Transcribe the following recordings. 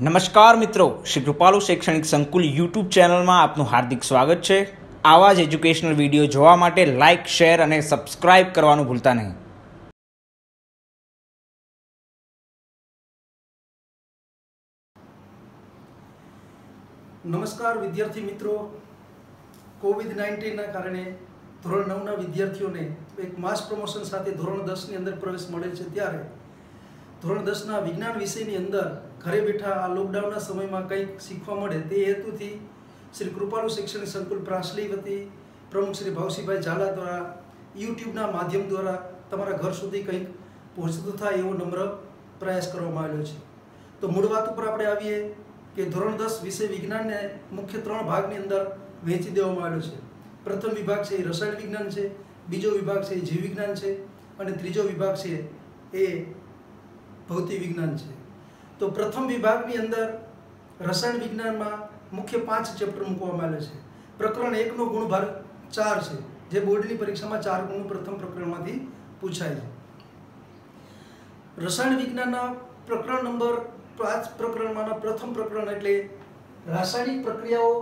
નમસ્કાર મિત્રો, શ્રી કૃપાલુ શૈક્ષણિક સંકુલ યુટ્યુબ ચેનલમાં આપનું હાર્દિક સ્વાગત છે. આવા જ એજ્યુકેશનલ વીડિયો જોવા માટે લાઇક, શેર અને સબસ્ક્રાઇબ કરવાનું ભૂલતા નહીં. નમસ્કાર વિદ્યાર્થી મિત્રો. કોવિડ નાઇન્ટીનના કારણે ધોરણ નવના વિદ્યાર્થીઓને એક માસ પ્રમોશન સાથે ધોરણ દસની અંદર પ્રવેશ મળે છે ત્યારે ધોરણ દસના વિજ્ઞાન વિષયની અંદર ઘરે બેઠા આ લોકડાઉનના સમયમાં કંઈક શીખવા મળે તે હેતુથી શ્રી કૃપાલુ શૈક્ષણિક સંકુલ પ્રાસલી વતી પ્રમુખ શ્રી ભાવસીભાઈ ઝાલા દ્વારા, યુટ્યુબના માધ્યમ દ્વારા તમારા ઘર સુધી કંઈક પહોંચતું થાય એવો નમ્ર પ્રયાસ કરવામાં આવ્યો છે. તો મૂળ વાત ઉપર આપણે આવીએ કે ધોરણ દસ વિષય વિજ્ઞાનને મુખ્ય ત્રણ ભાગની અંદર વહેંચી દેવામાં આવ્યો છે. પ્રથમ વિભાગ છે એ રસાયણ વિજ્ઞાન છે, બીજો વિભાગ છે એ જીવ વિજ્ઞાન છે, અને ત્રીજો વિભાગ છે એ ભૌતિક વિજ્ઞાન છે. તો પ્રથમ વિભાગની અંદર રસાયણ વિજ્ઞાનમાં મુખ્ય પાંચ ચેપ્ટર મૂકવામાં આવે છે. પ્રકરણ એકનો ગુણભાર ચાર છે, જે બોર્ડની પરીક્ષામાં ચાર ગુણ પ્રથમ પ્રકરણમાંથી પૂછાય છે. રસાયણ વિજ્ઞાનના પ્રકરણ નંબર પાંચ પ્રકરણમાંના પ્રથમ પ્રકરણ એટલે રાસાયણિક પ્રક્રિયાઓ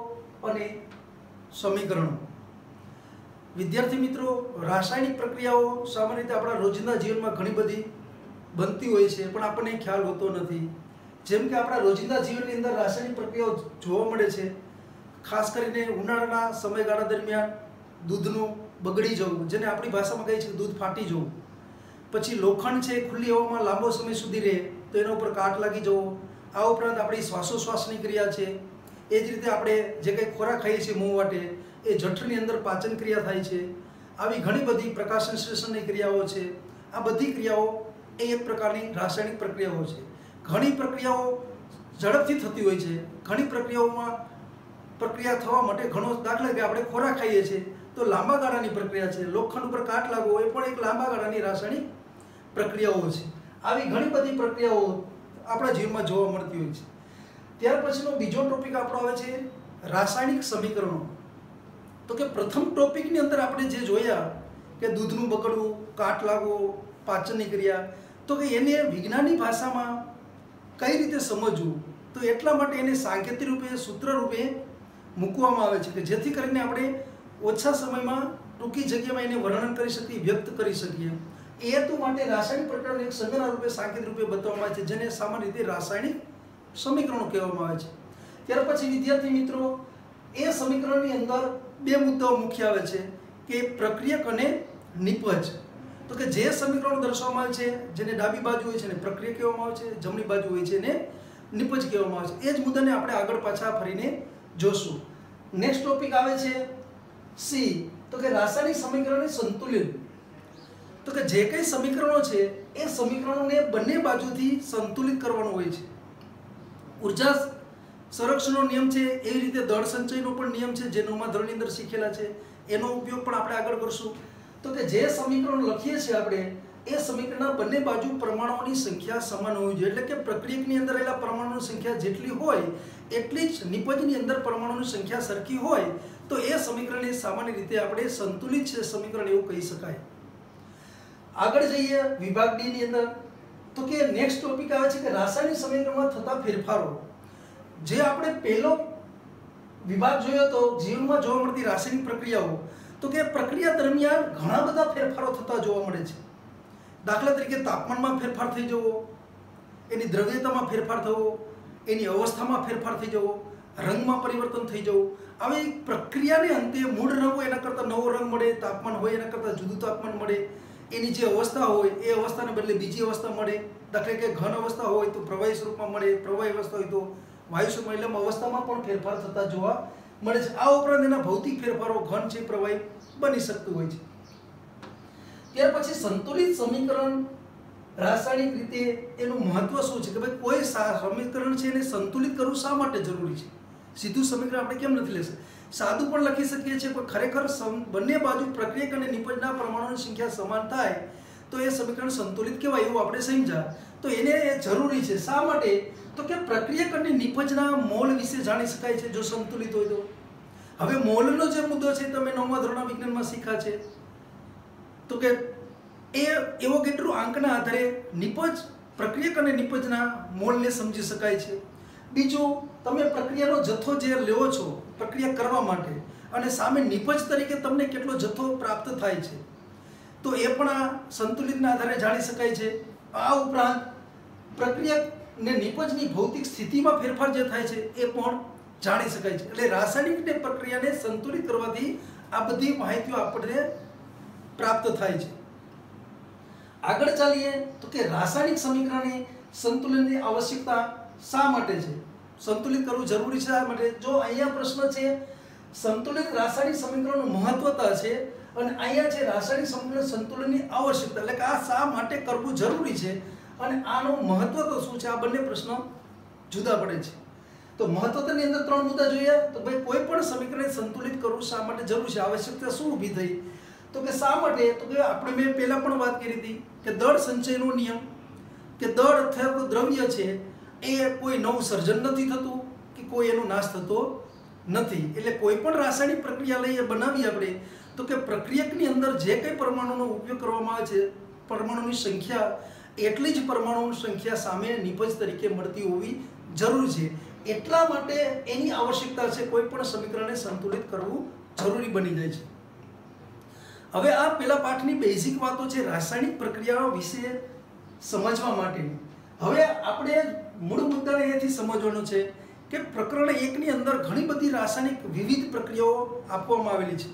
અને સમીકરણો. વિદ્યાર્થી મિત્રો, રાસાયણિક પ્રક્રિયાઓ સામાન્ય રીતે આપણા રોજિંદા જીવનમાં ઘણી બધી બનતી હોય છે, પણ આપણને ખ્યાલ હોતો નથી. જેમ કે આપણા રોજિંદા જીવનની અંદર રાસાયણિક પ્રક્રિયાઓ જોવા મળે છે. ખાસ કરીને ઉનાળાના સમયગાળા દરમિયાન દૂધનું બગડી જવું, જેને આપણી ભાષામાં કહીએ છીએ દૂધ ફાટી જવું. પછી લોખંડ છે ખુલ્લી હવામાં લાંબો સમય સુધી રહે, તો એના ઉપર કાટ લાગી જવો. આ ઉપરાંત આપણી શ્વાસોશ્વાસની ક્રિયા છે. એ જ રીતે આપણે જે કંઈ ખોરાક ખાઈએ છીએ મોં વાટે, એ જઠરની અંદર પાચન ક્રિયા થાય છે. આવી ઘણી બધી પ્રકાશ સંશ્લેષણની ક્રિયાઓ છે. આ બધી ક્રિયાઓ એ એક પ્રકારની રાસાયણિક પ્રક્રિયાઓ છે. ઘણી પ્રક્રિયાઓ ઝડપથી થતી હોય છે. ઘણી પ્રક્રિયાઓમાં પ્રક્રિયા થવા માટે ઘણો દાખલા કે આપણે ખોરાક ખાઈએ છીએ તો લાંબા ગાળાની પ્રક્રિયા છે. લોખંડ ઉપર કાટ લાગવો એ પણ એક લાંબા ગાળાની રાસાયણિક પ્રક્રિયાઓ છે. આવી ઘણી બધી પ્રક્રિયાઓ આપણા જીવનમાં જોવા મળતી હોય છે. ત્યાર પછીનો બીજો ટોપિક આપણો આવે છે રાસાયણિક સમીકરણો. તો કે પ્રથમ ટોપિકની અંદર આપણે જે જોયા કે દૂધનું બગડવું કાટ લાગવો, પાચનની ક્રિયા તો કે એને વિજ્ઞાનની ભાષામાં કઈ રીતે સમજવું? તો એટલા માટે એને સાંકેતિક રૂપે, સૂત્ર રૂપે મૂકવામાં આવે છે કે જેથી કરીને આપણે ઓછા સમયમાં ટૂંકી જગ્યામાં એને વર્ણન કરી શકીએ, વ્યક્ત કરી શકીએ. એ હેતુ માટે રાસાયણિક પ્રક્રિયાને એક સંગ્રહ રૂપે, સાંકેતિક રૂપે બતાવવામાં આવે છે, જેને સામાન્ય રીતે રાસાયણિક સમીકરણો કહેવામાં આવે છે. ત્યાર પછી વિદ્યાર્થી મિત્રો, એ સમીકરણની અંદર બે મુદ્દાઓ મુખ્ય આવે છે કે પ્રક્રિયક અને નિપજ. તો કે જે સમીકરણો દર્શાવવામાં આવે છે, જેને ડાબી બાજુ હોય છે એને પ્રક્રિયા કહેવામાં આવે છે, જમણી બાજુ હોય છે એને નિપજ કહેવામાં આવે છે. એ જ મુદ્દાને આપણે આગળ પાછા ફરીને જોશું. નેક્સ્ટ ટોપિક આવે છે સી તો કે રાસાયણિક સમીકરણને સંતુલિત. તો કે જે કંઈ સમીકરણો છે, એ સમીકરણોને બંને બાજુથી સંતુલિત કરવાનું હોય છે. ઊર્જા સંરક્ષણનો નિયમ છે એવી રીતે દળ સંચયનો પણ નિયમ છે જે નવમા ધોરણની અંદર શીખેલા છે. એનો ઉપયોગ પણ આપણે આગળ કરશું. તો કે જે સમીકરણ લખીએ છીએ આપણે, એ સમીકરણના બંને બાજુ પ્રમાણોની સંખ્યા સમાન હોવી જોઈએ. એટલે કે પ્રક્રિયકની અંદર રહેલા પરમાણુની સંખ્યા જેટલી હોય, એટલી જ નિપજની અંદર પરમાણુની સંખ્યા સરખી હોય, તો એ સમીકરણ એ સામાન્ય રીતે આપણે સંતુલિત છે સમીકરણ એવું કહી શકાય. આગળ જઈએ વિભાગ ડી ની અંદર. તો કે નેક્સ્ટ ટોપિક આવે છે કે રાસાયણિક સમીકરણમાં થતા ફેરફારો. જે આપણે પહેલો વિભાગ જોયો તો જીવનમાં જોવા મળતી રાસાયણિક પ્રક્રિયાઓ તો કે પ્રક્રિયા દરમિયાન ઘણા બધા ફેરફારો થતા જોવા મળે છે. દાખલા તરીકે તાપમાનમાં ફેરફાર થઈ જવો, એની દ્રવ્યતામાં ફેરફાર થવો, એની અવસ્થામાં ફેરફાર થઈ જવો, રંગમાં પરિવર્તન થઈ જવું. આવી પ્રક્રિયાને અંતે મૂળ રંગ હોય એના કરતાં નવો રંગ મળે, તાપમાન હોય એના કરતાં જુદું તાપમાન મળે. એની જે અવસ્થા હોય એ અવસ્થાને બદલે બીજી અવસ્થા મળે. દાખલા કે ઘન અવસ્થા હોય તો પ્રવાહી સ્વરૂપમાં મળે, પ્રવાહી અવસ્થા હોય તો વાયુ સ્વરૂપમાં અવસ્થામાં પણ ફેરફાર થતા જોવા મળે છે. આ ઉપરાંત એના ભૌતિક ફેરફારો ઘન છે પ્રવાહી. બની શકતું હોય છે. ત્યાર પછી સંતુલિત સમીકરણ રાસાયણિક રીતે એનું મહત્વ શું છે? કે ભાઈ કોઈ સમીકરણ છે એને સંતુલિત કરવું શા માટે જરૂરી છે? સીધું સમીકરણ આપણે કેમ નથી લેશે? સાદું પણ લખી શકીએ છીએ, પણ ખરેખર બંને બાજુ પ્રક્રિયક અને નિપજના પ્રમાણોની સંખ્યા સમાન થાય, તો એ સમીકરણ સંતુલિત કહેવાય એવું આપણે સમજ્યા. તો એને એ જરૂરી છે. શા માટે? તો કે પ્રક્રિયક અને નિપજના મોલ વિશે જાણી શકાય છે. જો સંતુલિત હોય તો. હવે મોલનો જે મુદ્દો છે, તમે નવમા ધોરણ વિજ્ઞાનમાં શીખ્યા છે. તો કે એ એવો કેટલું આંકના આધારે નિપજ, પ્રક્રિયક અને નિપજના મોલને સમજી શકાય છે. બીજું, તમે પ્રક્રિયાનો જથ્થો જે લેવો છો, પ્રક્રિયા કરવા માટે, અને સામે નિપજ તરીકે તમને કેટલો જથ્થો પ્રાપ્ત થાય છે. તો એ પણ આ સંતુલિતના આધારે જાણી શકાય છે. આ ઉપરાંત પ્રક્રિયા ને નિપજની ભૌતિક સ્થિતિમાં ફેરફાર જે થાય છે, એ પણ જાણી શકાય છે. એટલે રાસાયણિક પ્રક્રિયાને સંતુલિત કરવાથી આ બધી માહિતીઓ આપણને પ્રાપ્ત થાય છે. આગળ ચાલીએ તો કે રાસાયણિક સમીકરણની સંતુલનની આવશ્યકતા શા માટે છે? સંતુલિત કરવું જરૂરી છે શા માટે? જો અહીંયા પ્રશ્ન છે, સંતુલિત રાસાયણિક સમીકરણનું મહત્વતા છે અને અહીંયા છે રાસાયણિક સમીકરણ સંતુલનની આવશ્યકતા, એટલે કે આ શા માટે કરવું જરૂરી છે અને આનું મહત્વ તો શું છે? આ બંને પ્રશ્નો જુદા પડે છે. તો મહત્વતાની અંદર ત્રણ મુદ્દા જોઈએ. તો ભાઈ, કોઈ પણ સમીકરણ સંતુલિત કરવું શા માટે જરૂર છે? આવશ્યકતા શું ઊભી થઈ? તો કે શા માટે? તો કે આપણે મેં પહેલાં પણ વાત કરી હતી કે દળ સંચયનો નિયમ, કે દળ અથવા દ્રવ્ય છે, એ કોઈ નવું સર્જન નથી થતું, કે કોઈ એનો નાશ થતો નથી. એટલે કોઈ પણ રાસાયણિક પ્રક્રિયા લઈએ બનાવી આપણે, તો કે પ્રક્રિયકની અંદર જે કંઈ પરમાણુનો ઉપયોગ કરવામાં આવે છે, પરમાણુની સંખ્યા, એટલી જ પરમાણુની સંખ્યા સામે નિપજ તરીકે મળતી હોવી જરૂર છે. એટલા માટે એની આવશ્યકતા છે કોઈ પણ સમીકરણને સંતુલિત કરવું જરૂરી બની જાય છે. હવે આ પેલા પાઠની બેઝિક વાતો છે રાસાયણિક પ્રક્રિયાઓ વિશે સમજવા માટેની. હવે આપણે મૂળ મુદ્દાને અહીંયાથી સમજવાનો છે કે પ્રકરણ એકની અંદર ઘણી બધી રાસાયણિક વિવિધ પ્રક્રિયાઓ આપવામાં આવેલી છે.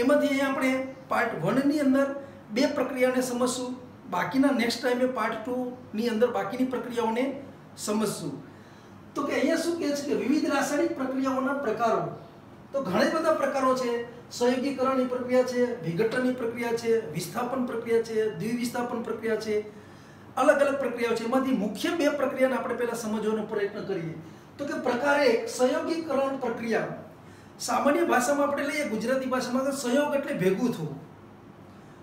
એમાંથી અહીંયા આપણે પાર્ટ વનની અંદર બે પ્રક્રિયાને સમજશું. બાકીના નેક્સ્ટ ટાઈમે પાર્ટ ટુની અંદર બાકીની પ્રક્રિયાઓને સમજશું. તો કે અહીંયા શું કહે છે કે વિવિધ રાસાયણિક પ્રક્રિયાઓના પ્રકારો. તો ઘણા બધા પ્રકારો છે. સહયોગીકરણની પ્રક્રિયા છે, વિઘટનની પ્રક્રિયા છે, વિસ્થાપન પ્રક્રિયા છે, દ્વિવિસ્થાપન પ્રક્રિયા છે. અલગ અલગ પ્રક્રિયાઓ છે. એમાંથી મુખ્ય બે પ્રક્રિયાને આપણે પહેલા સમજવાનો પ્રયત્ન કરીએ. તો કે પ્રકારે સહયોગીકરણ પ્રક્રિયા. સામાન્ય ભાષામાં આપણે લઈએ, ગુજરાતી ભાષામાં તો સંયોગ એટલે ભેગું થવું.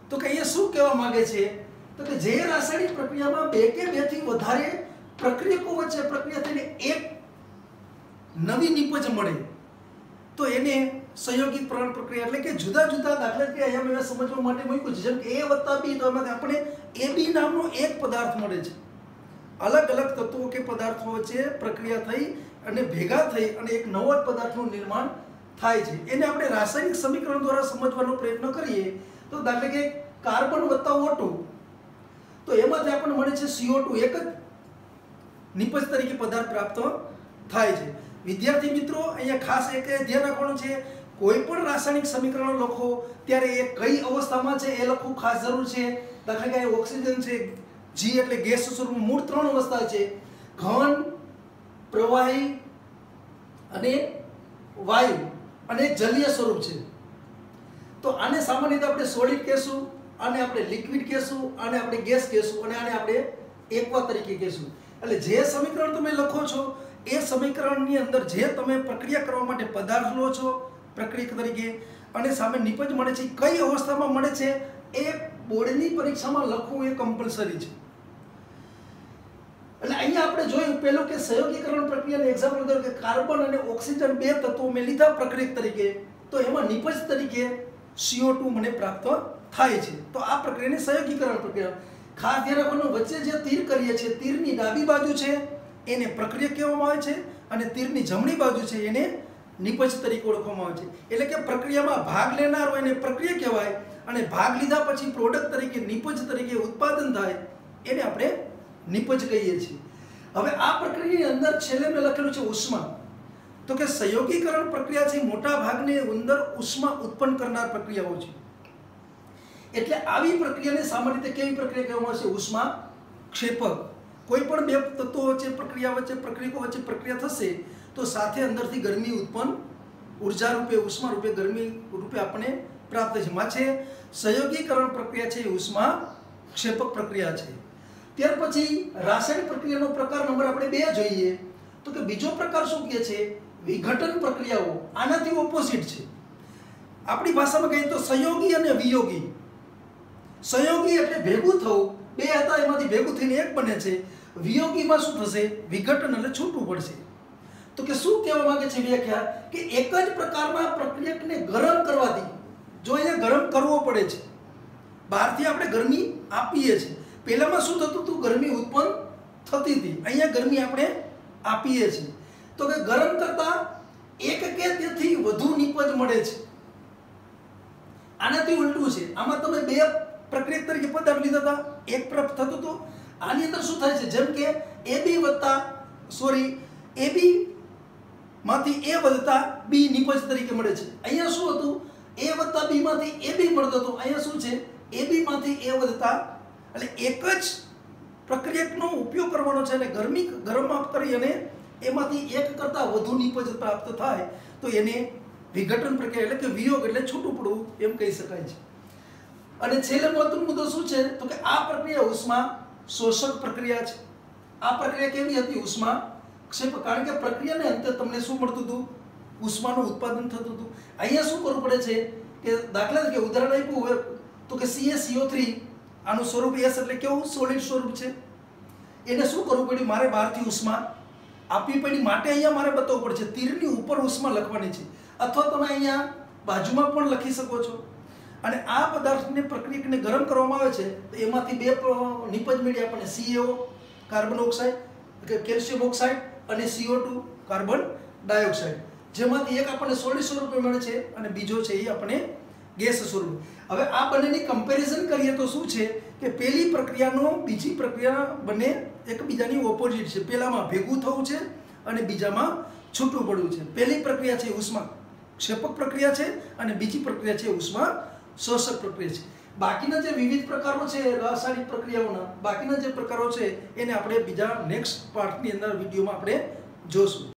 તો કે અહીંયા શું કહેવા માંગે છે? તો કે જે રાસાયણિક પ્રક્રિયામાં બે કે બેથી વધારે પ્રક્રિયકો વચ્ચે પ્રક્રિયા થઈને એક નવી નિપજ મળે. તો એને સંયોગિક પ્રાણ પ્રક્રિયા એટલે કે જુદા જુદા દાખલા કે અહીંયા મેં સમજવા માટે મૂક્યું છે. જેમ કે એ વત્તા બી, તો એમાં આપણે એ બી નામનો એક પદાર્થ મળે છે. અલગ અલગ તત્વો કે પદાર્થો વચ્ચે પ્રક્રિયા થઈ અને ભેગા થઈ અને એક નવો જ પદાર્થનું નિર્માણ થાય છે. એને આપણે રાસાયણિક સમીકરણ દ્વારા સમજવાનો પ્રયત્ન કરીએ તો દાખલા કે કાર્બન વત્તા ઓટો તો એમાંથી આપણને મળે છે સીઓ ટુ એક જ નિપજ તરીકે પદાર્થ પ્રાપ્ત થાય છે. વિદ્યાર્થી મિત્રો, અહીંયા ખાસ એક ધ્યાન રાખવાનું છે, કોઈ પણ રાસાયણિક સમીકરણો લખો, ત્યારે એ કઈ અવસ્થામાં છે એ લખવું ખાસ જરૂર છે. દાખલા કે ઓક્સિજન છે જી એટલે ગેસ સ્વરૂપમાં મૂળ ત્રણ અવસ્થા છે. ઘન, પ્રવાહી અને વાયુ અને જલીય સ્વરૂપ છે. તો આને સામાન્ય રીતે આપણે સોલિડ કહેશું, આને આપણે લિક્વિડ કહેશું, આને આપણે ગેસ કહેશું અને આને આપણે એકવા તરીકે કહેશું. એટલે જે સમીકરણ તમે લખો છો, એ સમીકરણની અંદર જે તમે પ્રક્રિયા કરવા માટે પદાર્થ લો છો, પ્રક્રિયક તરીકે, અને સામે નિપજ મળે છે કઈ અવસ્થામાં મળે છે, એ બોર્ડની પરીક્ષામાં લખવું એ કમ્પલસરી છે. એટલે અહીંયા આપણે જોયું પેલું કે સહયોગીકરણ પ્રક્રિયાને એક્ઝામ્પલ તરીકે કે કાર્બન અને ઓક્સિજન બે તત્વો મેં લીધા પ્રક્રિયક તરીકે, તો એમાં નિપજ તરીકે CO2 મને પ્રાપ્ત થાય છે. તો આ પ્રક્રિયાને સહયોગીકરણ પ્રક્રિયા. ખાસ ધ્યાન રાખવાનું, વચ્ચે જે તીર કરીએ છીએ, તીરની ડાબી બાજુ છે, એને પ્રક્રિયા કહેવામાં આવે છે અને તીરની જમણી બાજુ છે, એને નિપજ તરીકે ઓળખવામાં આવે છે. એટલે કે પ્રક્રિયામાં ભાગ લેનાર એને પ્રક્રિયા કહેવાય અને ભાગ લીધા પછી પ્રોડક્ટ તરીકે, નિપજ તરીકે ઉત્પાદન થાય, એને આપણે નિપજ કહીએ છીએ. હવે આ પ્રક્રિયાની અંદર છેલ્લે મેં લખેલું છે ઉષ્મા. તો કે સહયોગીકરણ પ્રક્રિયા છે, મોટા ભાગની અંદર ઉષ્મા ઉત્પન્ન કરનાર પ્રક્રિયાઓ છે. એટલે આવી પ્રક્રિયાને સામાન્ય રીતે કેવી પ્રક્રિયા કહેવામાં આવે છે? ઉષ્મા ક્ષેપક. કોઈ પણ બે તત્વો વચ્ચે પ્રક્રિયા વચ્ચે પ્રક્રિયકો વચ્ચે પ્રક્રિયા થશે, તો સાથે અંદરથી ગરમી ઉત્પન્ન, ઊર્જા રૂપે, ઉષ્મા રૂપે ગરમી રૂપે આપણે પ્રાપ્ત છે માછે સંયોગીકરણ પ્રક્રિયા છે, એ ઉષ્મા ક્ષેપક પ્રક્રિયા છે. ત્યાર પછી રાસાયણિક પ્રક્રિયાનો પ્રકાર નંબર આપણે બે જોઈએ. તો કે બીજો પ્રકાર શું કહે છે? વિઘટન પ્રક્રિયાઓ. આનાથી ઓપોઝિટ છે. આપણી ભાષામાં કહીએ તો સહયોગી અને વિયોગી. સંયોગી એટલે ભેગું થવું. બે હતા, એમાંથી ભેગું થઈને એક બને છે. વિયોગીમાં શું થશે? વિઘટન એટલે છૂટવું પડશે. તો કે શું કહેવા માંગે છે વ્યાખ્યા? કે એક જ પ્રકારના પ્રક્રિયકને ગરમ કરવાથી, જો એને ગરમ કરવો પડે છે, બહારથી આપણે ગરમી આપીએ છીએ. પહેલામાં શું થતું હતું? ગરમી ઉત્પન્ન થતી હતી. અહીંયા ગરમી આપણે આપીએ છીએ. તો કે ગરમ કરતા એક કે તેથી વધુ નિપજ મળે છે. આનાથી ઉલટું છે. આમાં તમે બે પ્રક્રિયા તરીકે પદાર્થ લીધા હતા. એક પ્રપ થતું હતું. આની અંદર શું થાય છે? જેમ કે એ બી વત્તા સોરી એ બી માંથી એ વધતા બી નિપજ તરીકે મળે છે. અહીંયા શું હતું? એ વત્તા બી માંથી એ બી મળતો હતો. અહીંયા શું છે? એ બી માંથી એ વધતા. એટલે એક જ પ્રક્રિયકનો ઉપયોગ કરવાનો છે અને ગરમી ગરમ આપ કરી અને એમાંથી એક કરતાં વધુ નિપજ પ્રાપ્ત થાય તો એને વિઘટન પ્રક્રિયા એટલે કે વિયોગ એટલે છૂટું પડવું એમ કહી શકાય છે. અને છેલ્લે મહત્વનો મુદ્દો શું છે? તો કે આ પ્રક્રિયા ઉષ્મા શોષક પ્રક્રિયા છે. આ પ્રક્રિયા કેવી હતી ઉષ્મા? ક્ષેપ, કારણ કે પ્રક્રિયાને અંતે તમને શું મળતું હતું? ઉષ્માનું ઉત્પાદન થતું હતું. અહીંયા શું કરવું પડે છે? કે દાખલા તરીકે ઉદાહરણ આપ્યું હોય, તો કે CaCO3 આનું સ્વરૂપ એસ એટલે કેવું? સોલિડ સ્વરૂપ છે. એને શું કરવું પડ્યું? મારે બહારથી ઉષ્મા આપવી પડી માટે અહીંયા મારે બતાવવું પડશે. તીરની ઉપર ઉષ્મા લખવાની છે. અથવા તમે અહીંયા બાજુમાં પણ લખી શકો છો. અને આ પદાર્થને પ્રક્રિયકને ગરમ કરવામાં આવે છે, તો એમાંથી બે નિપજ મેળવી આપણને C A O carbon oxide, કે કેલ્શિયમ ઓક્સાઇડ અને CO2 કાર્બન ડાયોક્સાઇડ. જેમાંથી એક આપણને સોલિડ સ્વરૂપે મળે છે અને બીજો છે એ આપણને ગેસ સ્વરૂપ. હવે આ બંનેની કમ્પેરિઝન કરીએ તો શું છે કે પહેલી પ્રક્રિયાનો બીજી પ્રક્રિયા બંને એકબીજાની ઓપોઝિટ છે. પહેલામાં ભેગું થવું છે અને બીજામાં છૂટું પડવું છે. પહેલી પ્રક્રિયા છે ઉષ્મા, ક્ષેપક પ્રક્રિયા છે અને બીજી પ્રક્રિયા છે ઉષ્મા શોષક પ્રક્રિયા છે. બાકીના જે વિવિધ પ્રકારો છે, રાસાયણિક પ્રક્રિયાઓના, બાકીના જે પ્રકારો છે, એને આપણે બીજા નેક્સ્ટ પાર્ટની અંદર વિડીયોમાં આપણે જોશું.